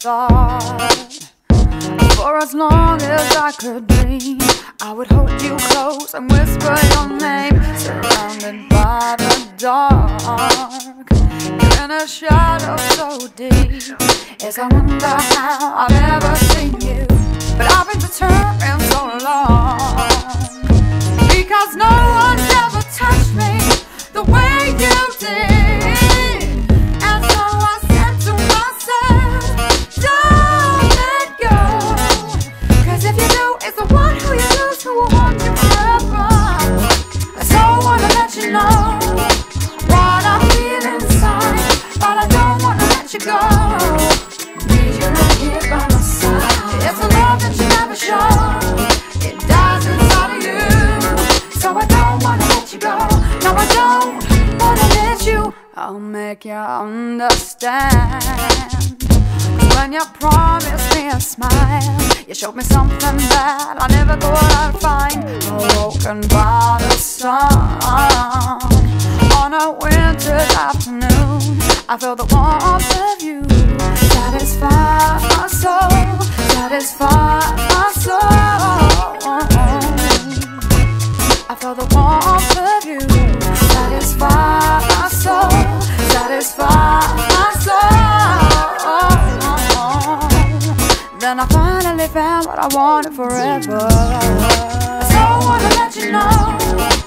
For as long as I could dream, I would hold you close and whisper your name, surrounded by the dark. In a shadow so deep, as I wonder how I've I'll make you understand? When you promised me a smile, you showed me something that I never thought I'd find. Awoken by the sun. On a winter's afternoon, I feel the warmth of you. Satisfy my soul, satisfy finally found what I wanted forever. I don't wanna let you know